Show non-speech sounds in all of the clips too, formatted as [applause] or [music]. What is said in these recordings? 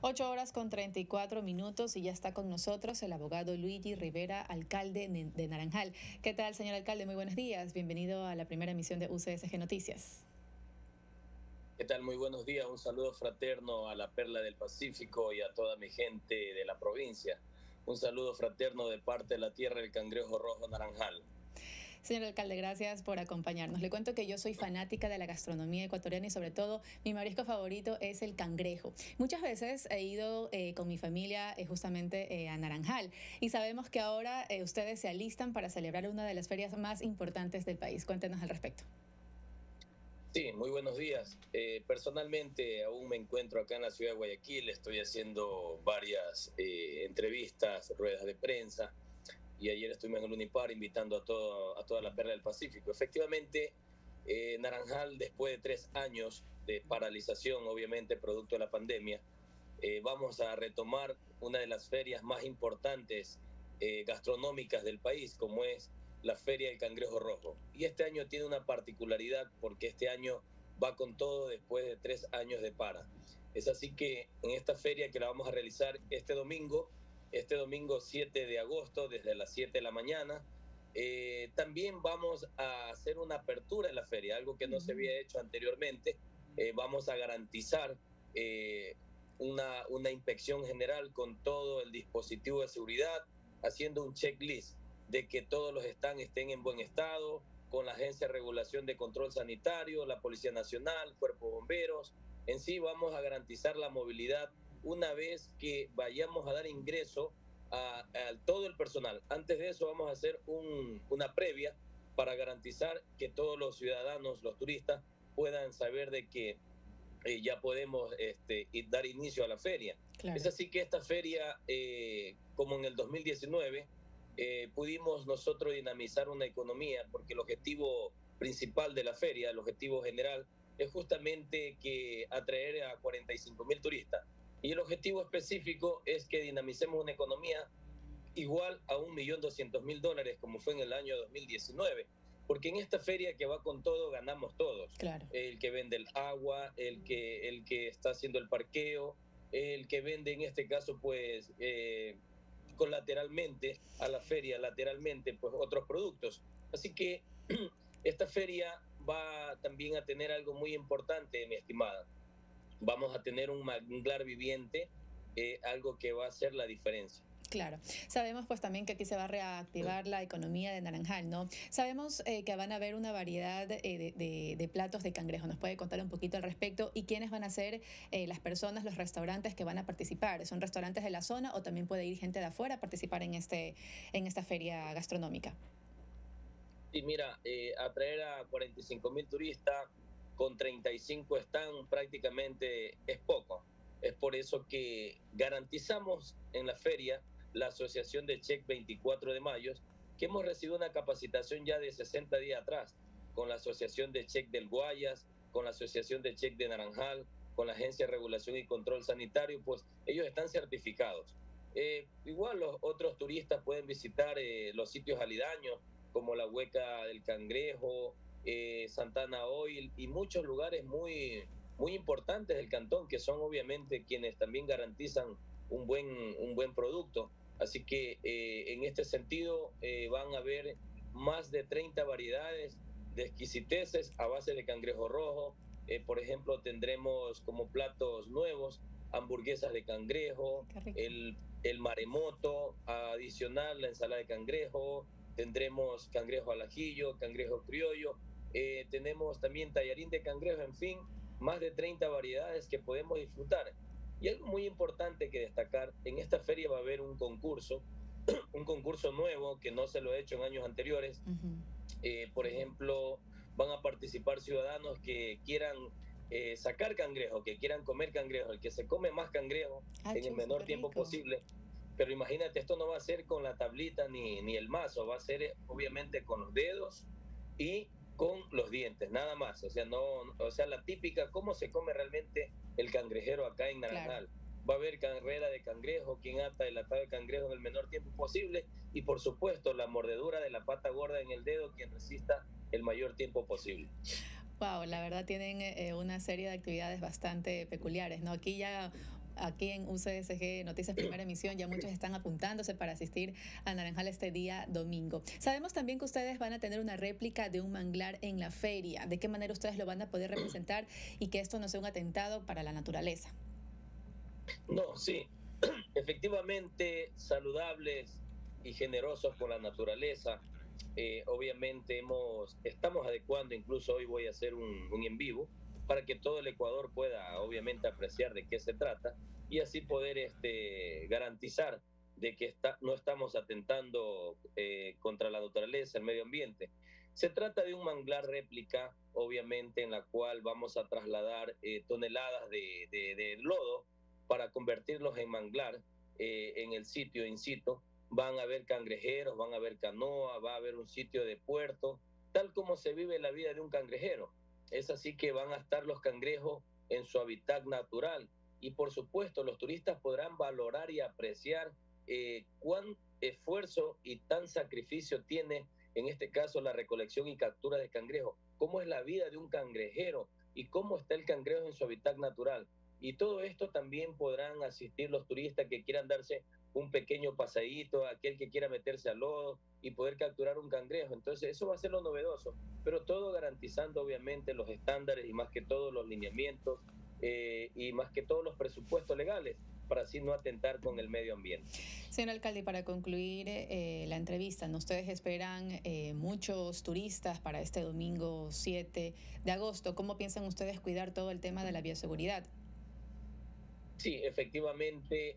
8 horas con 34 minutos y ya está con nosotros el abogado Luigi Rivera, alcalde de Naranjal. ¿Qué tal, señor alcalde? Muy buenos días. Bienvenido a la primera emisión de UCSG Noticias. ¿Qué tal? Muy buenos días. Un saludo fraterno a la Perla del Pacífico y a toda mi gente de la provincia. Un saludo fraterno de parte de la tierra del Cangrejo Rojo Naranjal. Señor alcalde, gracias por acompañarnos. Le cuento que yo soy fanática de la gastronomía ecuatoriana y sobre todo mi marisco favorito es el cangrejo. Muchas veces he ido eh, con mi familia eh, justamente eh, a Naranjal y sabemos que ahora ustedes se alistan para celebrar una de las ferias más importantes del país. Cuéntenos al respecto. Sí, muy buenos días. personalmente aún me encuentro acá en la ciudad de Guayaquil, estoy haciendo varias entrevistas, ruedas de prensa y ayer estuvimos en el Unipar invitando a, todo, a toda la perla del Pacífico. Efectivamente, eh, Naranjal, después de tres años de paralización, obviamente producto de la pandemia, eh, vamos a retomar una de las ferias más importantes eh, gastronómicas del país, como es la Feria del Cangrejo Rojo. Y este año tiene una particularidad porque este año va con todo después de tres años de para. Es así que en esta feria que la vamos a realizar este domingo, este domingo 7 de agosto desde las 7 de la mañana. Eh, también vamos a hacer una apertura en la feria, algo que no se había hecho anteriormente. Eh, vamos a garantizar eh, una, una inspección general con todo el dispositivo de seguridad, haciendo un checklist de que todos los stands estén en buen estado, con la Agencia de Regulación de Control Sanitario, la Policía Nacional, Cuerpo de Bomberos. En sí vamos a garantizar la movilidad una vez que vayamos a dar ingreso a, todo el personal. Antes de eso vamos a hacer una previa para garantizar que todos los ciudadanos, los turistas, puedan saber de que eh, ya podemos este, dar inicio a la feria. Es así que esta feria, eh, como en el 2019, eh, pudimos nosotros dinamizar una economía, porque el objetivo principal de la feria, el objetivo general, es justamente que atraer a 45 mil turistas. Y el objetivo específico es que dinamicemos una economía igual a 1.200.000 dólares como fue en el año 2019. Porque en esta feria que va con todo, ganamos todos. El que vende el agua, el que, el que está haciendo el parqueo, el que vende en este caso pues eh, colateralmente a la feria, lateralmente pues otros productos. Así que [clears throat] esta feria va también a tener algo muy importante, mi estimada vamos a tener un manglar viviente, eh, algo que va a hacer la diferencia. Claro. Sabemos pues también que aquí se va a reactivar la economía de Naranjal, ¿no? Sabemos eh, que van a haber una variedad eh, de, platos de cangrejo. ¿Nos puede contar un poquito al respecto? ¿Y quiénes van a ser las personas, los restaurantes que van a participar? ¿Son restaurantes de la zona o también puede ir gente de afuera a participar en, este, en esta feria gastronómica? Sí, mira, atraer a 45 mil turistas con 35 están prácticamente es poco. Es por eso que garantizamos en la feria la Asociación de Check 24 de Mayo, que hemos recibido una capacitación ya de 60 días atrás, con la Asociación de Check del Guayas, con la Asociación de Check de Naranjal, con la Agencia de Regulación y Control Sanitario, pues ellos están certificados. Eh, igual los otros turistas pueden visitar eh, los sitios alidaños, como la Hueca del Cangrejo, eh, Santana Oil y muchos lugares muy, muy importantes del cantón, que son obviamente quienes también garantizan un buen, un buen producto. Así que eh, en este sentido eh, van a haber más de 30 variedades de exquisiteces a base de cangrejo rojo. por ejemplo, tendremos como platos nuevos hamburguesas de cangrejo, el, el maremoto, adicional la ensalada de cangrejo, tendremos cangrejo al ajillo, cangrejo criollo, eh, tenemos también tallarín de cangrejo, en fin, más de 30 variedades que podemos disfrutar. Y algo muy importante que destacar, en esta feria va a haber un concurso, [clears throat] un concurso nuevo que no se lo he hecho en años anteriores. Eh, por ejemplo, van a participar ciudadanos que quieran eh, sacar cangrejo, que quieran comer cangrejo, el que se come más cangrejo ah, en el menor tiempo posible. Pero imagínate, esto no va a ser con la tablita ni, ni el mazo, va a ser obviamente con los dedos y con los dientes, nada más. O sea, no, o sea, la típica, cómo se come realmente el cangrejero acá en Naranjal. Va a haber carrera de cangrejo, quien ata el atado de cangrejo en el menor tiempo posible y por supuesto la mordedura de la pata gorda en el dedo, quien resista el mayor tiempo posible. Wow, la verdad tienen eh, una serie de actividades bastante peculiares, ¿no? Aquí ya aquí en UCSG Noticias Primera Emisión ya muchos están apuntándose para asistir a Naranjal este día domingo. Sabemos también que ustedes van a tener una réplica de un manglar en la feria. ¿De qué manera ustedes lo van a poder representar y que esto no sea un atentado para la naturaleza? No, sí. [clears throat] Efectivamente, saludables y generosos con la naturaleza. Eh, obviamente hemos, estamos adecuando, incluso hoy voy a hacer un, un en vivo, para que todo el Ecuador pueda obviamente apreciar de qué se trata y así poder este, garantizar de que no estamos atentando eh, contra la naturaleza, el medio ambiente. Se trata de un manglar réplica, obviamente, en la cual vamos a trasladar eh, toneladas de, de, lodo para convertirlos en manglar eh, en el sitio in situ. Van a haber cangrejeros, van a haber canoa, va a haber un sitio de puerto, tal como se vive la vida de un cangrejero. Es así que van a estar los cangrejos en su hábitat natural y por supuesto los turistas podrán valorar y apreciar eh, cuán esfuerzo y tan sacrificio tiene en este caso la recolección y captura de cangrejos, cómo es la vida de un cangrejero y cómo está el cangrejo en su hábitat natural. Y todo esto también podrán asistir los turistas que quieran darse un pequeño pasadito, aquel que quiera meterse al lodo y poder capturar un cangrejo. Entonces eso va a ser lo novedoso, pero todo garantizando obviamente los estándares y más que todo los lineamientos eh, y más que todos los presupuestos legales para así no atentar con el medio ambiente. Señor alcalde, para concluir eh, la entrevista, ¿ustedes esperan eh, muchos turistas para este domingo 7 de agosto? ¿Cómo piensan ustedes cuidar todo el tema de la bioseguridad? Sí, efectivamente.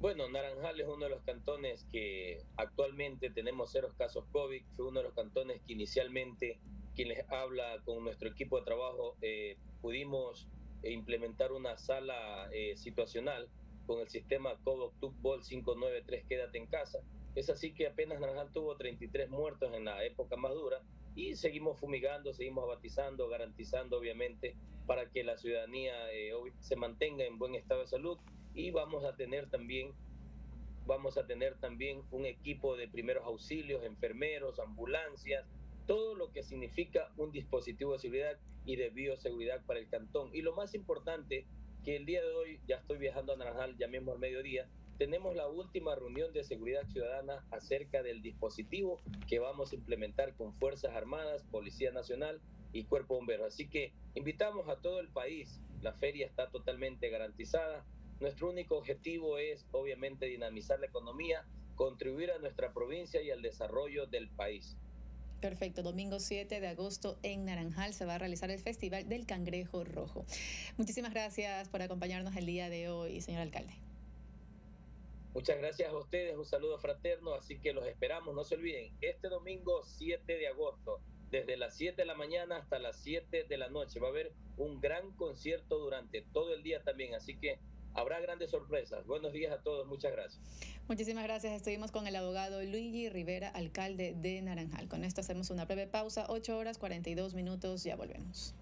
Bueno, Naranjal es uno de los cantones que actualmente tenemos cero casos COVID. Fue uno de los cantones que inicialmente, quien les habla con nuestro equipo de trabajo, pudimos e implementar una sala eh, situacional con el sistema COVID Ball 593 Quédate en casa. Es así que apenas Naranjal tuvo 33 muertos en la época más dura y seguimos fumigando, seguimos abatizando, garantizando obviamente para que la ciudadanía eh, se mantenga en buen estado de salud y vamos a tener también vamos a tener también un equipo de primeros auxilios, enfermeros, ambulancias, todo lo que significa un dispositivo de seguridad y de bioseguridad para el cantón. Y lo más importante, que el día de hoy ya estoy viajando a Naranjal, ya mismo al mediodía, tenemos la última reunión de seguridad ciudadana acerca del dispositivo que vamos a implementar con Fuerzas Armadas, Policía Nacional y Cuerpo Bombero. Así que invitamos a todo el país, la feria está totalmente garantizada. Nuestro único objetivo es obviamente dinamizar la economía, contribuir a nuestra provincia y al desarrollo del país. Perfecto, domingo 7 de agosto en Naranjal se va a realizar el Festival del Cangrejo Rojo. Muchísimas gracias por acompañarnos el día de hoy, señor alcalde. Muchas gracias a ustedes, un saludo fraterno, así que los esperamos, no se olviden, este domingo 7 de agosto, desde las 7 de la mañana hasta las 7 de la noche, va a haber un gran concierto durante todo el día también, así que habrá grandes sorpresas. Buenos días a todos, muchas gracias. Muchísimas gracias. Estuvimos con el abogado Luigi Rivera, alcalde de Naranjal. Con esto hacemos una breve pausa, 8 horas 42 minutos, ya volvemos.